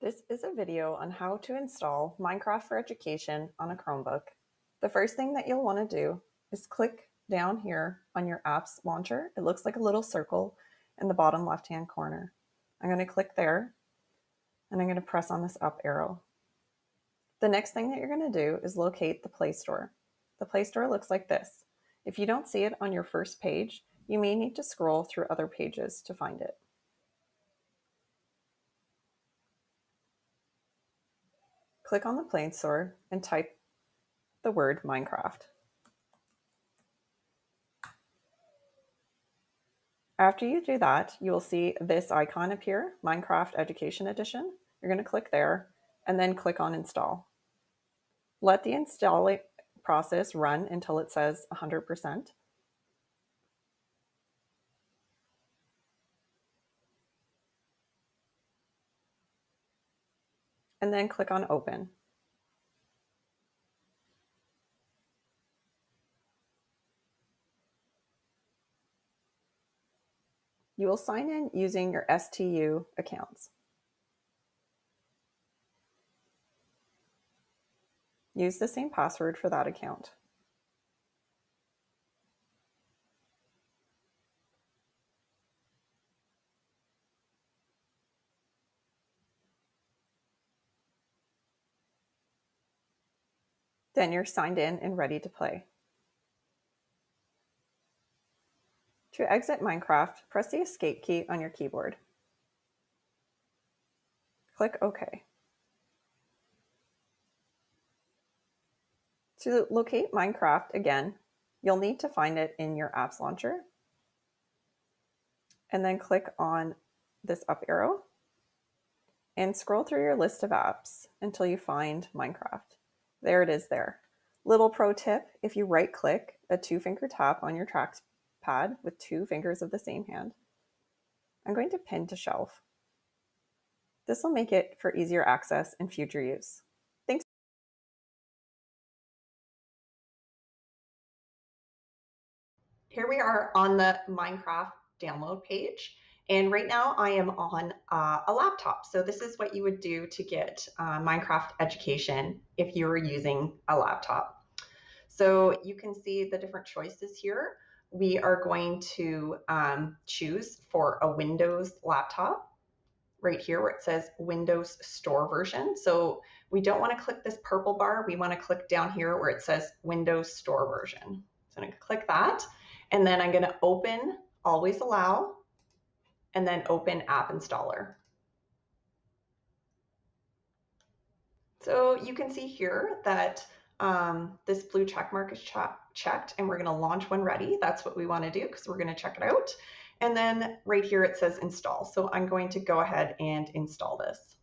This is a video on how to install Minecraft for Education on a Chromebook. The first thing that you'll want to do is click down here on your apps launcher. It looks like a little circle in the bottom left hand corner. I'm going to click there and I'm going to press on this up arrow. The next thing that you're going to do is locate the Play Store. The Play Store looks like this. If you don't see it on your first page, you may need to scroll through other pages to find it. Click on the Play Store and type the word Minecraft. After you do that, you will see this icon appear, Minecraft Education Edition. You're going to click there and then click on Install. Let the install process run until it says 100%. And then click on Open. You will sign in using your STU accounts. Use the same password for that account. Then you're signed in and ready to play. To exit Minecraft, press the escape key on your keyboard. Click OK. To locate Minecraft again, you'll need to find it in your apps launcher and then click on this up arrow and scroll through your list of apps until you find Minecraft. There it is there. Little pro tip, if you right click a two finger tap on your trackpad with two fingers of the same hand, I'm going to pin to shelf. This will make it for easier access and future use. Thanks. Here we are on the Minecraft download page. And right now I am on uh, a laptop. So this is what you would do to get uh, Minecraft education if you were using a laptop. So you can see the different choices here. We are going to um, choose for a Windows laptop right here where it says Windows Store version. So we don't want to click this purple bar. We want to click down here where it says Windows Store version. So I'm going to click that. And then I'm going to open Always Allow and then open App Installer. So you can see here that um, this blue check mark is ch checked and we're going to launch when ready. That's what we want to do because we're going to check it out. And then right here it says install. So I'm going to go ahead and install this.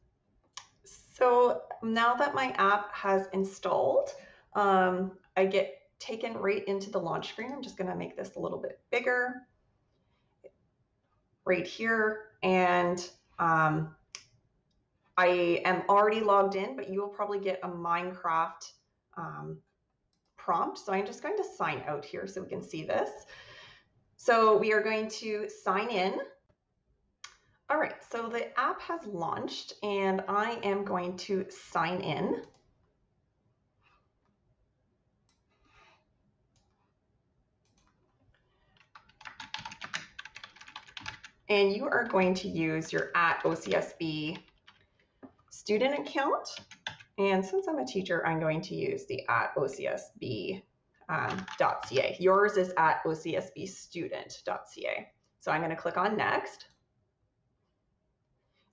So now that my app has installed, um, I get taken right into the launch screen. I'm just going to make this a little bit bigger right here. And um, I am already logged in, but you will probably get a Minecraft um, prompt. So I'm just going to sign out here so we can see this. So we are going to sign in. All right, so the app has launched and I am going to sign in. And you are going to use your at OCSB student account. And since I'm a teacher, I'm going to use the at OCSB um. Yours is at OCSBstudent.ca. So I'm going to click on next.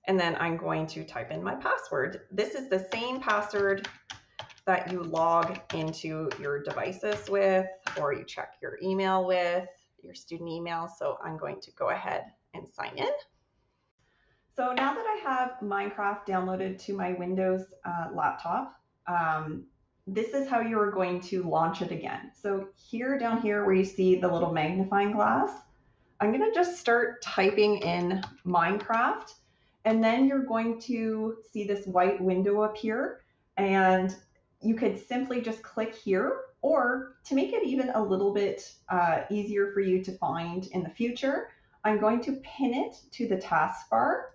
And then I'm going to type in my password. This is the same password that you log into your devices with, or you check your email with, your student email. So I'm going to go ahead and sign in. So now that I have Minecraft downloaded to my Windows uh, laptop, um, this is how you're going to launch it again. So here down here where you see the little magnifying glass, I'm going to just start typing in Minecraft and then you're going to see this white window appear and you could simply just click here or to make it even a little bit uh, easier for you to find in the future, I'm going to pin it to the taskbar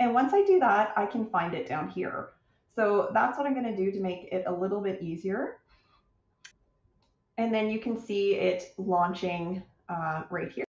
And once I do that, I can find it down here. So that's what I'm gonna do to make it a little bit easier. And then you can see it launching uh, right here.